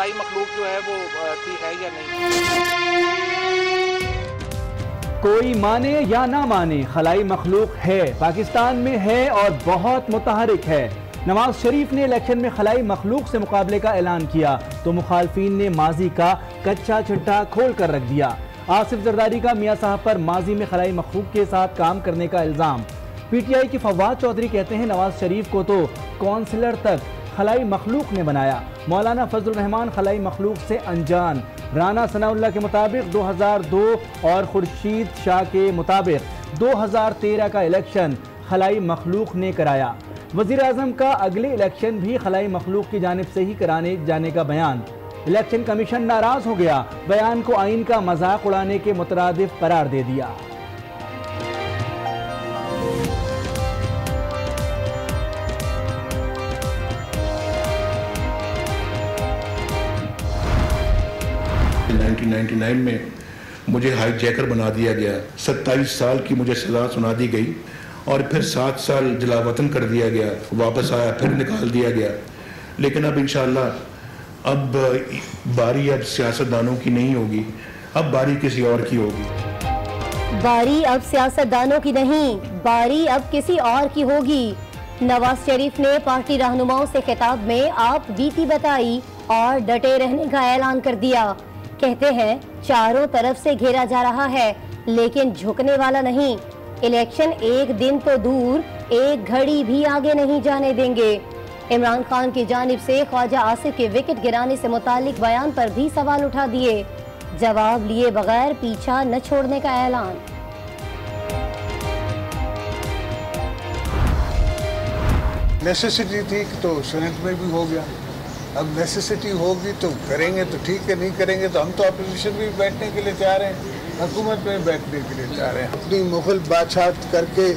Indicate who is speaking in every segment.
Speaker 1: खलाई मखलूक जो है वो थी है या नहीं?
Speaker 2: कोई माने या ना माने, खलाई मखलूक है। पाकिस्तान में है और बहुत मुतहरिक है। नवाज़ शरीफ ने इलेक्शन में खलाई मखलूक से मुकाबले का ऐलान किया तो मुखालफी ने माजी का कच्चा चिट्ठा खोल कर रख दिया। आसिफ जरदारी का मियाँ साहब पर माजी में खलाई मखलूक के साथ काम करने का इल्ज़ाम। पीटीआई के फवाद चौधरी कहते हैं, नवाज़ शरीफ को तो कौंसिलर तक खलाई मखलूक ने बनाया। मौलाना फजल रहमान खलाई मखलूक से अनजान। राना सनाउल्ला के मुताबिक 2002 और खुर्शीद शाह के मुताबिक 2013 का इलेक्शन खलाई मखलूक ने कराया। वज़ीर अजम का अगले इलेक्शन भी खलाई मखलूक की जानब से ही कराने जाने का बयान। इलेक्शन कमीशन नाराज़ हो गया। बयान को आइन का मज़ाक उड़ाने के मुतरद करार दे दिया।
Speaker 3: में मुझे हाई जैकर बना दिया गया। सत्ताईस साल की मुझे सजा सुना दी गई और फिर सात साल जलावतन कर दिया गया, वापस आया, फिर निकाल दिया गया। लेकिन अब इंशाल्लाह, अब बारी अब सियासतदानों की नहीं होगी, अब बारी किसी और की होगी।
Speaker 4: बारी अब सियासतदानों की नहीं, बारी अब किसी और की होगी। नवाज़ शरीफ ने पार्टी रहनुमाओं से खिताब में आप बीती बताई और डटे रहने का ऐलान कर दिया। कहते हैं, चारों तरफ़ से घेरा जा रहा है, लेकिन झुकने वाला नहीं। इलेक्शन एक दिन तो दूर, एक घड़ी भी आगे नहीं जाने देंगे। इमरान खान की जानब से ख्वाजा आसिफ के विकेट गिराने से मुतालिक बयान पर भी सवाल उठा दिए। जवाब लिए बगैर पीछा न छोड़ने का ऐलान।
Speaker 5: नेसेसिटी थी तो सेनेट में भी हो गया। अब नेसेसिटी होगी तो करेंगे तो ठीक है नहीं करेंगे तो हम तो अपोजिशन भी बैठने के लिए तैयार हैं हुकूमत में बैठने के लिए चाह रहे हैं। अपनी मुगल बादशाह करके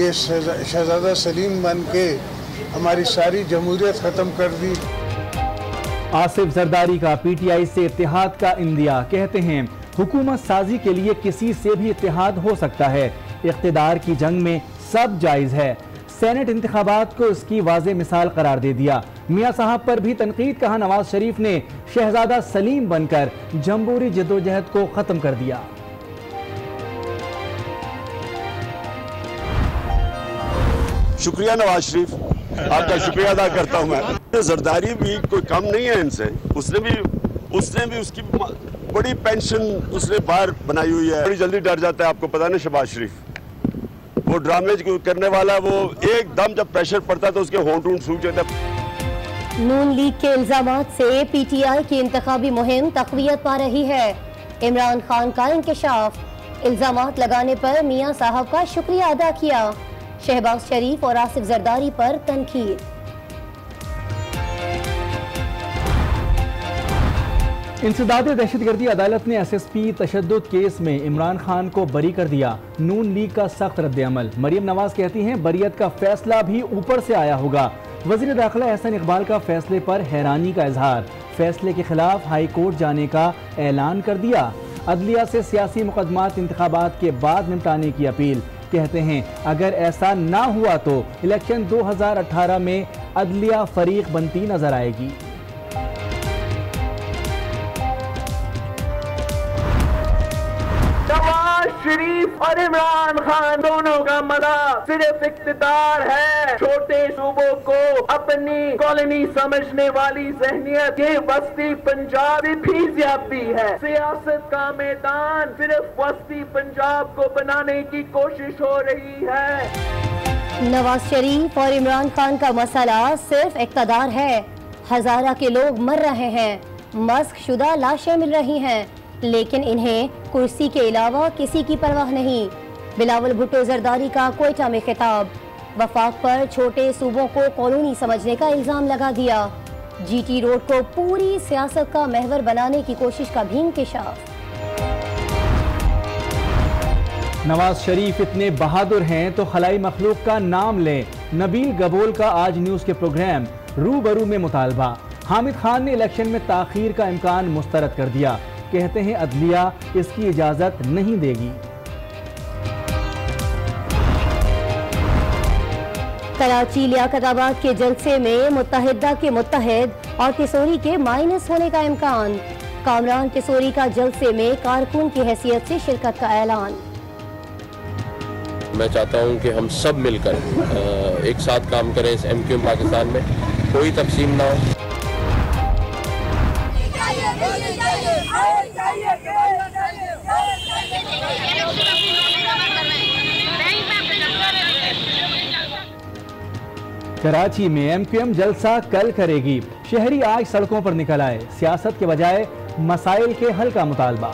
Speaker 5: ये शहजादा सलीम बन के हमारी सारी जमहूरियत ख़त्म कर दी।
Speaker 2: आसिफ जरदारी का पीटीआई से इतिहाद का इंदिया कहते हैं हुकूमत साजी के लिए किसी से भी इतिहाद हो सकता है। इकतदार की जंग में सब जायज़ है। सेनेट इंतबात को इसकी वाज मिसाल करार दे दिया। मियाँ साहब पर भी तनकीद कहा नवाज़ शरीफ ने, शहजादा सलीम बनकर जम्बूरी जदोजहद को ख़त्म कर दिया।
Speaker 6: शुक्रिया नवाज़ शरीफ। आपका शुक्रिया अदा करता हूँ मैं। जरदारी भी कोई कम नहीं है इनसे। उसने भी उसने भी उसकी बड़ी पेंशन उसने बाहर बनाई हुई है। बड़ी जल्दी डर जाता है आपको पता नहीं शबाज शरीफ? वो ड्रामे करने वाला, वो एकदम जब प्रेशर पड़ता है तो उसके होंठ ऊँट सूख जाते।
Speaker 4: नून लीग के इल्ज़ाम से पीटीआई की इंतबी मुहिम तकवीत पा रही है। इमरान खान का इंकशाफ। इल्ज़ाम लगाने पर मियाँ साहब का शुक्रिया अदा किया। शहबाज शरीफ और आसिफ जरदारी पर तनखीद।
Speaker 2: इंसदाद दहशतगर्दी अदालत ने एस एस पी तशद केस में इमरान खान को बरी कर दिया। नून लीग का सख्त रद्द अमल मरियम नवाज़ कहती हैं बरीत का फैसला भी ऊपर से आया होगा। वज़ीर दाखिला एहसन इकबाल का फैसले पर हैरानी का इजहार। फैसले के खिलाफ हाई कोर्ट जाने का ऐलान कर दिया। अदलिया से सियासी मुकदमात इंतबात के बाद निपटाने की अपील। कहते हैं, अगर ऐसा ना हुआ तो इलेक्शन 2018 में अदलिया फरीक बनती नज़र आएगी।
Speaker 7: शरीफ और इमरान खान दोनों का मदा सिर्फ़ इकतदार है। छोटे सूबों को अपनी कॉलोनी समझने वाली जहनीत ये बस्ती पंजाब भी ज़्यादा है। सियासत का मैदान सिर्फ़ बस्ती पंजाब को बनाने की कोशिश हो रही है।
Speaker 4: नवाज़ शरीफ और इमरान खान का मसला सिर्फ़ इकतदार है। हजारा के लोग मर रहे हैं। मस्क शुदा लाशें मिल रही हैं। लेकिन इन्हें कुर्सी के अलावा किसी की परवाह नहीं। बिलावल भुट्टो जरदारी का कोयटा में खिताब। वफाक पर छोटे सूबों को कॉलोनी समझने का इल्ज़ाम लगा दिया। जीटी रोड को पूरी सियासत का महवर बनाने की कोशिश का भी इंकशाफ
Speaker 2: नवाज़ शरीफ इतने बहादुर हैं तो खलाई मखलूक का नाम लें। नबील गबोल का आज न्यूज़ के प्रोग्राम, रूबरू में मुतालबा। हामिद खान ने इलेक्शन में ताखीर का इम्कान मुस्तरद कर दिया। कहते हैं अदलिया इसकी इजाज़त नहीं देगी।
Speaker 4: कराची लियाकताबाद के जलसे में मुतहदा के मुतहद और किशोरी के माइनस होने का इम्कान। कामरान किशोरी का जलसे में कारकुन की हैसियत से शिरकत का ऐलान।
Speaker 8: मैं चाहता हूँ कि हम सब मिलकर एक साथ काम करें इस एम पाकिस्तान में। कोई तकसीम ना हो।
Speaker 2: कराची में एमक्यूएम जलसा कल करेगी। शहरी आज सड़कों पर निकल आए। सियासत के बजाय मसाइल के हल का मुतालबा।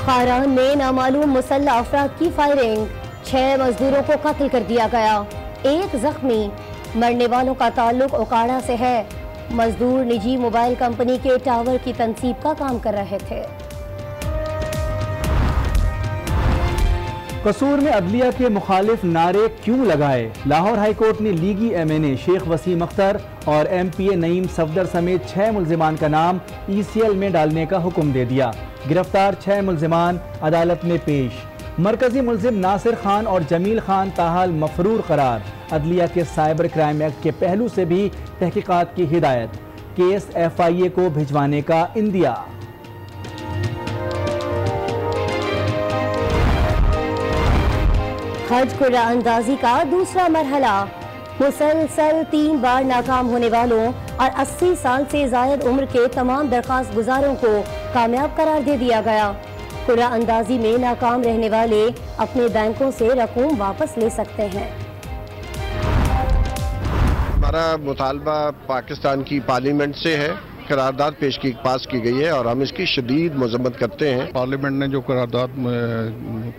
Speaker 4: खारान में नामालूम मुसल्ला अफराद की फायरिंग। छह मजदूरों को कत्ल कर दिया गया। एक जख्मी। मरने वालों का ताल्लुक ओकाड़ा से है। मजदूर निजी मोबाइल कंपनी के टावर की तनसीब का काम कर रहे थे।
Speaker 2: कसूर में अदलिया के मुखालिफ नारे क्यों लगाए? लाहौर हाईकोर्ट ने लीगी M N A Sheikh Waseem Akhtar और M P A Naeem Safdar समेत छह मुलजमान का नाम ई सी एल में डालने का हुक्म दे दिया। गिरफ़्तार छह मुलजमान अदालत में पेश। मरकजी मुलजिम नासिर खान और जमील खान ताहाल मफरूर करार। अदलिया के साइबर क्राइम एक्ट के पहलू से भी तहकीकात की हिदायत। केस एफ़ आई ए को भिजवाने का इंदिया।
Speaker 4: हज कुर्रा अंदाजी का दूसरा मरहला। मुसलसल तीन बार नाकाम होने वालों और 80 साल से जायद उम्र के तमाम दरखास्त गुजारों को कामयाब करार दे दिया गया। कुर्रा अंदाजी में नाकाम रहने वाले अपने बैंकों से रकूम वापस ले सकते हैं।
Speaker 9: हमारा मुतालबा पाकिस्तान की पार्लियामेंट से है। करारदाद पेश की पास की गई है और हम इसकी शदीद मजम्मत करते हैं।
Speaker 10: पार्लियामेंट ने जो करारदाद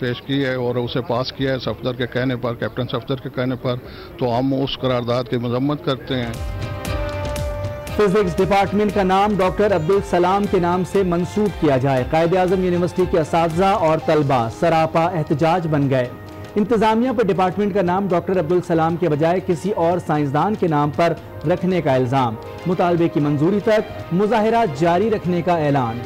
Speaker 10: पेश की है और उसे पास किया है सफदर के कहने पर कैप्टन सफदर के कहने पर तो हम उस करारदाद की मजम्मत करते हैं।
Speaker 2: फिजिक्स डिपार्टमेंट का नाम डॉक्टर अब्दुल सलाम के नाम से मंसूब किया जाए। कायद आज़म यूनिवर्सिटी के इस और तलबा सरापा एहतजाज बन गए। इंतजामिया पर डिपार्टमेंट का नाम डॉक्टर अब्दुल सलाम के बजाय किसी और साइंसदान के नाम पर रखने का इल्ज़ाम। मुतालबे की मंजूरी तक मुजाहरा जारी रखने का ऐलान।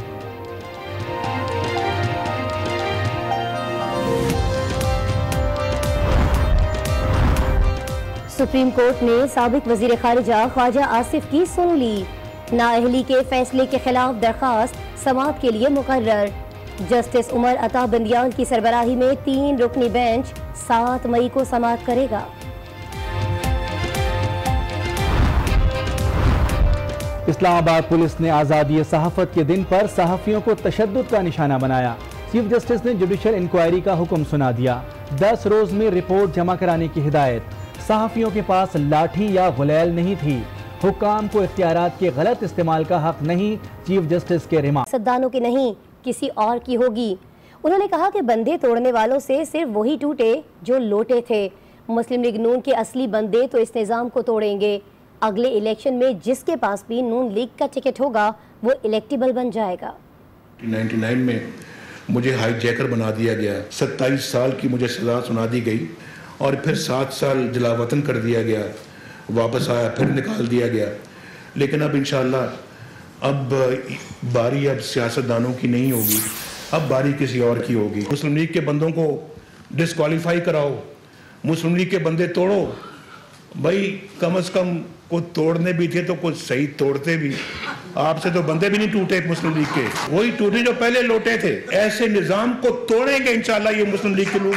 Speaker 4: सुप्रीम कोर्ट ने सबक वज़ीर खारजा ख्वाजा आसिफ की सुन ली। नाअहली के फैसले के खिलाफ दरखास्त समाप्त के लिए मुकर्र जस्टिस उमर अता बंदियाल की सरबराही में तीन रुकनी बेंच सात मई को समाप्त करेगा।
Speaker 2: इस्लामाबाद पुलिस ने आज़ादी सहाफत के दिन पर सहाफ़ियों को तशद का निशाना बनाया। चीफ जस्टिस ने जुडिशल इंक्वायरी का हुक्म सुना दिया। दस रोज में रिपोर्ट जमा कराने की हिदायत। सहाफ़ियों के पास लाठी या गुलैल नहीं थी। हुकाम को इख्तियार के गलत इस्तेमाल का हक नहीं चीफ जस्टिस के रिमांड
Speaker 4: सद्दानों की नहीं, किसी और की होगी। उन्होंने कहा कि बंदे तोड़ने वालों से सिर्फ़ वही टूटे जो लोटे थे। मुस्लिम लीग नून के असली बंदे तो इस निज़ाम को तोड़ेंगे। अगले इलेक्शन में जिसके पास भी नून लीग का टिकट होगा, वो इलेक्टेबल बन जाएगा।
Speaker 3: 99 में मुझे हाईजैकर बना दिया गया। 27 साल की मुझे सजा सुना दी गई और फिर सात साल जलावतन कर दिया गया। वापस आया, फिर निकाल दिया गया। लेकिन अब इंशाल्लाह, अब बारी अब सियासतदानों की नहीं होगी। अब बारी किसी और की होगी। मुस्लिम लीग के बंदों को डिसक्वालीफाई कराओ। मुस्लिम लीग के बंदे तोड़ो। भाई, कम अज कम को तोड़ने भी थे तो कुछ सही तोड़ते भी। आपसे तो बंदे भी नहीं टूटे मुस्लिम लीग के। वही टूटे जो पहले लौटे थे, ऐसे निज़ाम को तोड़ेंगे इंशाल्लाह ये मुस्लिम लीग के लोग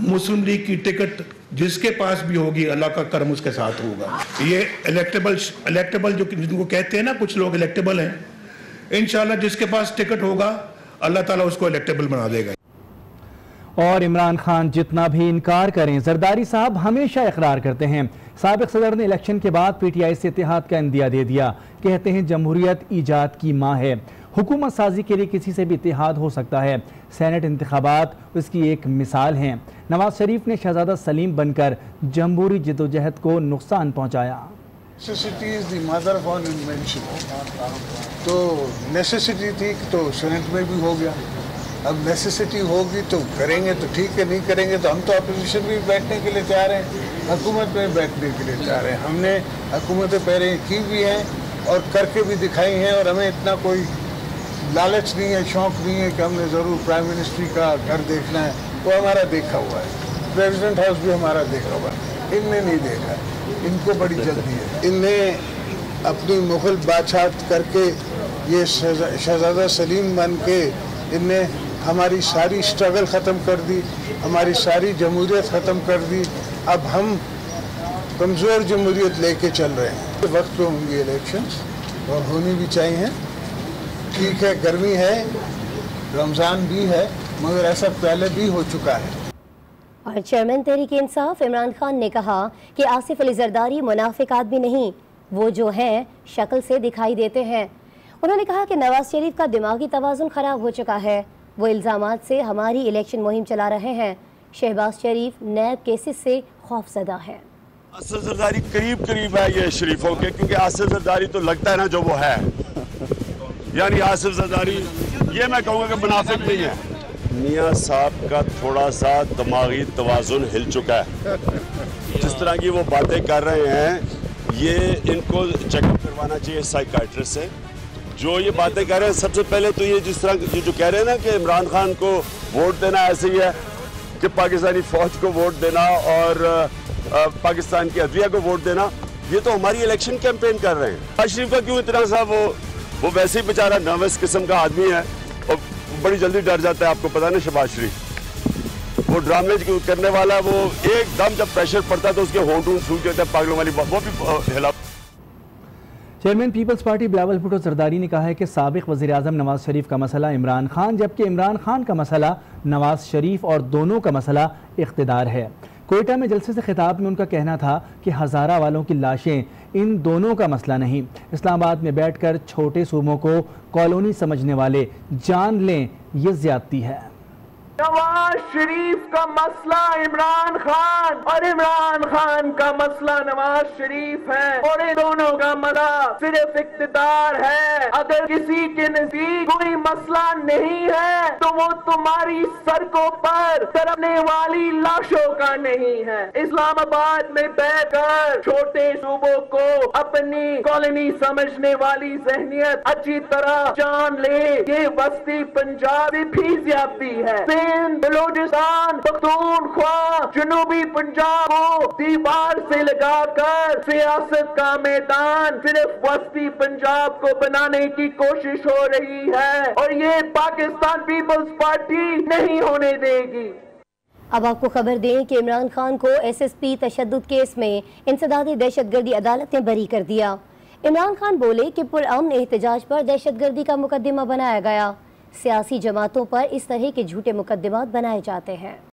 Speaker 3: मुस्लिम लीग की टिकट जिसके पास भी होगी, अल्लाह का कर्म उसके साथ होगा। ये इलेक्टेबल इलेक्टेबल जो जिनको कहते हैं ना, कुछ लोग इलेक्टेबल हैं। इंशाल्लाह जिसके पास टिकट होगा, अल्लाह ताला उसको इलेक्टेबल बना देगा।
Speaker 2: और इमरान खान जितना भी इनकार करें जरदारी साहब हमेशा इकरार करते हैं। सबक सदर ने इलेक्शन के बाद पी टी आई से इतिहाद का इंदिया दे दिया। कहते हैं, जमहूरियत ईजाद की माँ है। हुकूमत साजी के लिए किसी से भी इतिहाद हो सकता है। सैनेट इंतबात उसकी एक मिसाल हैं। नवाज़ शरीफ ने शहजादा सलीम बनकर जमहूरी जदोजहद को नुकसान पहुँचाया।
Speaker 5: तो नेसेसिटी थी तो सेनेट में भी हो गया। अब नेसेसिटी होगी तो करेंगे तो ठीक है, नहीं करेंगे तो हम तो अपोजिशन में बैठने के लिए तैयार हैं, हुकूमत में बैठने के लिए तैयार हैं। हमने हुकूमतें पहले की भी हैं और करके भी दिखाई हैं और हमें इतना कोई लालच नहीं है, शौक नहीं है कि हमने ज़रूर प्राइम मिनिस्ट्री का घर देखना है। वो हमारा देखा हुआ है। प्रेजिडेंट हाउस भी हमारा देखा हुआ है। इनने नहीं देखा। इनको बड़ी जल्दी है। इनने अपनी मुगल बादशाह करके ये शहजादा सलीम बन के इनने हमारी सारी स्ट्रगल ख़त्म कर दी, हमारी सारी जमहूरियत ख़त्म कर दी। अब हम कमज़ोर जमहूरियत लेके चल रहे हैं। वक्त पे होंगी इलेक्शन और होनी भी चाहिए। ठीक है, गर्मी है, रमज़ान भी है, मगर ऐसा पहले भी हो चुका है।
Speaker 4: और चेयरमैन तहरीक इंसाफ इमरान खान ने कहा कि आसिफ अली जरदारी मुनाफिक आदमी नहीं, वो जो हैं, शक्ल से दिखाई देते हैं। उन्होंने कहा कि नवाज़ शरीफ का दिमागी तोज़ुन ख़राब हो चुका है। वो इल्ज़ाम से हमारी इलेक्शन मुहिम चला रहे हैं। शहबाज शरीफ नैब केसेस से खौफजदा है।
Speaker 6: आसिफ जरदारी करीब करीब है ये शरीफों के, क्योंकि आसिफ जरदारी तो लगता है ना जो वो है। यानी आसिफ जरदारी ये मैं कहूँगा कि मुनाफिक नहीं है। मियाँ साहब का थोड़ा सा दिमागी तोज़ुन हिल चुका है। जिस तरह की वो बातें कर रहे हैं, ये इनको चेकअप करवाना चाहिए साइकाट्रिस्ट से। जो ये बातें कह रहे हैं, सबसे पहले तो ये जिस तरह ये जो कह रहे हैं ना कि इमरान खान को वोट देना ऐसे ही है कि पाकिस्तानी फौज को वोट देना और पाकिस्तान की अदविया को वोट देना, ये तो हमारी इलेक्शन कैंपेन कर रहे हैं। अशरीफ का क्यों इतना सा वो वो वैसे ही बेचारा नर्वस किस्म का आदमी है और बड़ी जल्दी डर जाता है, आपको पता नहीं शबाज शरीफ? वो ड्रामे करने वाला वो एकदम जब प्रेशर पड़ता है तो उसके होंठ सूख जाते हैं, पागलों वाली वो भी हिला
Speaker 2: chairman Peoples Party Bilawal Bhutto Zardari ने कहा है कि सबक वजी अजम नवाज़ शरीफ का मसला इमरान खान, जबकि इमरान खान का मसला नवाज़ शरीफ और दोनों का मसला इकतदार है। कोयटा में जलसे से खिताब में उनका कहना था कि हज़ारा वालों की लाशें इन दोनों का मसला नहीं। इस्लामाबाद में बैठ कर छोटे सूबों को कॉलोनी समझने वाले जान लें यह ज्यादती है।
Speaker 7: नवाज़ शरीफ का मसला इमरान खान और इमरान खान का मसला नवाज़ शरीफ है और इन दोनों का मसला सिर्फ़ इकतदार है। अगर किसी के नज़दीक कोई मसला नहीं है तो वो तुम्हारी सड़कों पर तरपने वाली लाशों का नहीं है। इस्लामाबाद में बैठकर छोटे सूबों को अपनी कॉलोनी समझने वाली जहनीत अच्छी तरह जान ले। ये बस्ती पंजाब भी ज़्यादा है। सिंध बलोचिस्तान पख्तूनख्वा जनूबी पंजाब को दीवार से लगाकर सियासत का मैदान सिर्फ़ वस्ती पंजाब को बनाने की कोशिश हो रही है और ये पाकिस्तान पीपल्स पार्टी नहीं होने देगी।
Speaker 4: अब आपको खबर दें कि इमरान खान को एसएसपी तशद केस में इंसदादी दहशतगर्दी अदालत ने बरी कर दिया। इमरान खान बोले कि पुरअमन एहतजाज पर दहशतगर्दी का मुकदमा बनाया गया। सियासी जमातों पर इस तरह के झूठे मुकदमात बनाए जाते हैं।